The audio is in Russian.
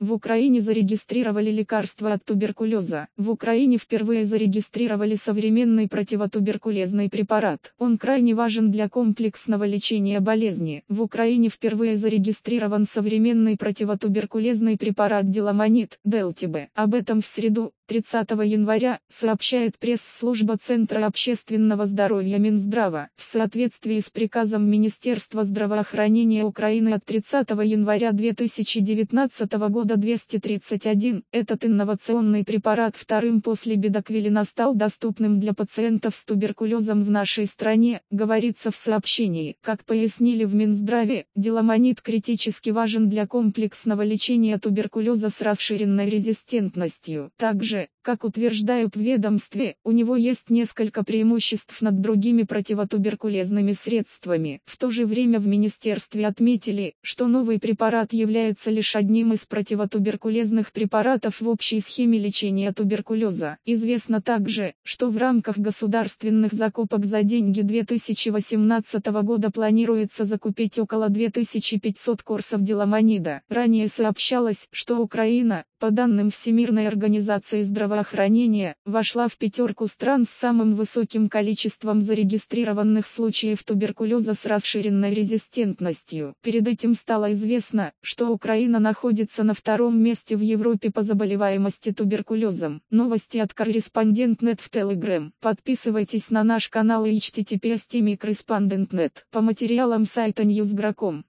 В Украине зарегистрировали лекарства от туберкулеза. В Украине впервые зарегистрировали современный противотуберкулезный препарат. Он крайне важен для комплексного лечения болезни. В Украине впервые зарегистрирован современный противотуберкулезный препарат Деламонит, Делтибе. Об этом в среду, 30 января, сообщает пресс-служба Центра общественного здоровья Минздрава. В соответствии с приказом Министерства здравоохранения Украины от 30 января 2019 года 231, этот инновационный препарат вторым после бедоквилина стал доступным для пациентов с туберкулезом в нашей стране, говорится в сообщении. Как пояснили в Минздраве, деламонит критически важен для комплексного лечения туберкулеза с расширенной резистентностью. Также же, как утверждают в ведомстве, у него есть несколько преимуществ над другими противотуберкулезными средствами. В то же время в министерстве отметили, что новый препарат является лишь одним из противотуберкулезных препаратов в общей схеме лечения туберкулеза. Известно также, что в рамках государственных закупок за деньги 2018 года планируется закупить около 2500 курсов деламонида. Ранее сообщалось, что Украина, по данным Всемирной организации здравоохранения, вошла в пятерку стран с самым высоким количеством зарегистрированных случаев туберкулеза с расширенной резистентностью. Перед этим стало известно, что Украина находится на втором месте в Европе по заболеваемости туберкулезом. Новости от корреспондент.нет в Telegram. Подписывайтесь на наш канал и https По материалам сайта Newsgro.com.